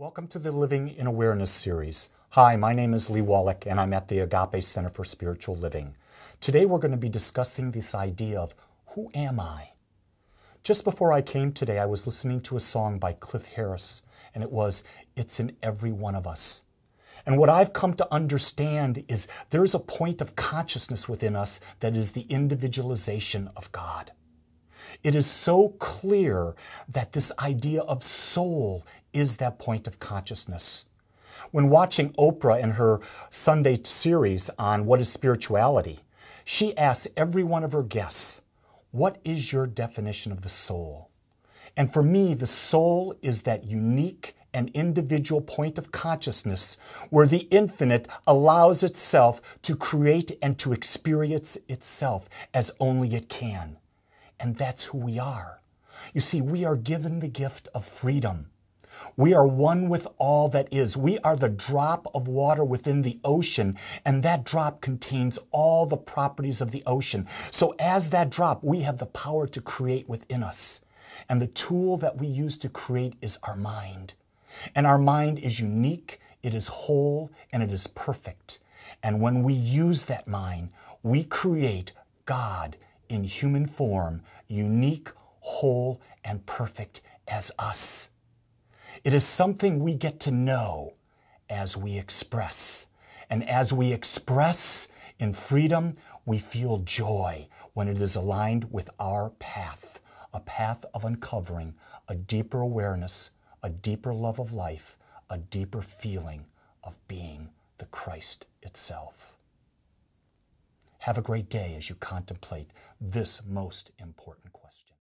Welcome to the Living in Awareness series. Hi, my name is Lee Wolak, and I'm at the Agape Center for Spiritual Living. Today we're going to be discussing this idea of who am I? Just before I came today, I was listening to a song by Cliff Harris, and it was It's in Every One of Us. And what I've come to understand is there's a point of consciousness within us that is the individualization of God. It is so clear that this idea of soul is that point of consciousness. When watching Oprah in her Sunday series on what is spirituality, she asks every one of her guests, What is your definition of the soul? And for me, the soul is that unique and individual point of consciousness where the infinite allows itself to create and to experience itself as only it can. And that's who we are. You see, we are given the gift of freedom. We are one with all that is. We are the drop of water within the ocean, and that drop contains all the properties of the ocean. So, as that drop, we have the power to create within us. And the tool that we use to create is our mind. And our mind is unique, it is whole, and it is perfect. And when we use that mind, we create God in human form, unique, whole, and perfect as us. It is something we get to know as we express. And as we express in freedom, we feel joy when it is aligned with our path, a path of uncovering a deeper awareness, a deeper love of life, a deeper feeling of being the Christ itself. Have a great day as you contemplate this most important question.